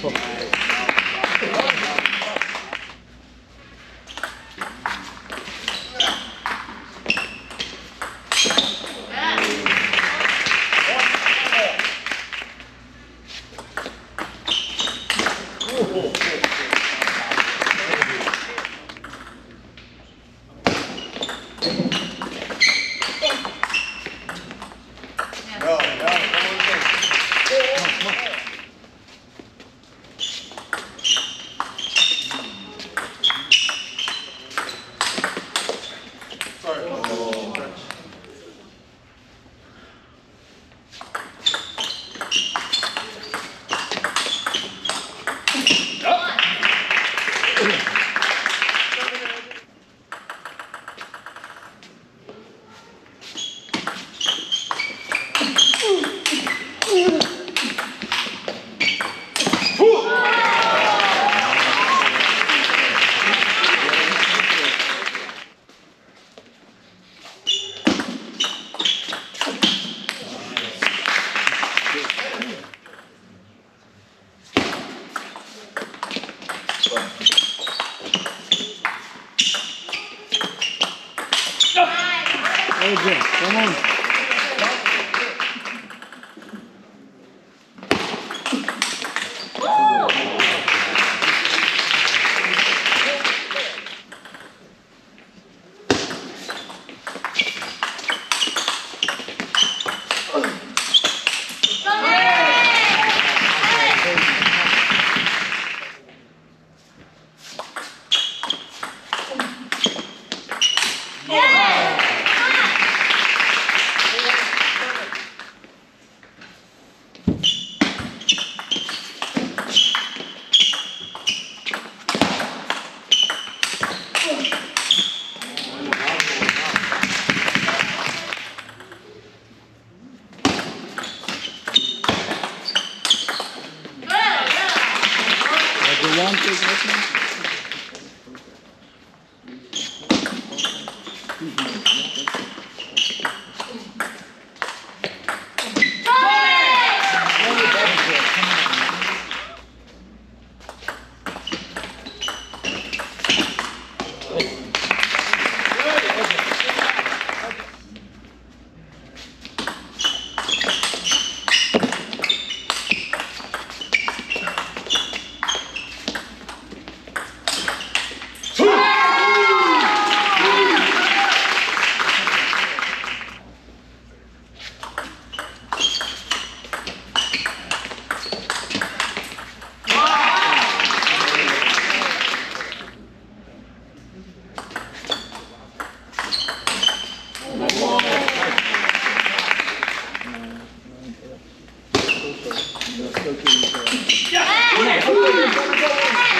错。Come on. Danke. Thank you.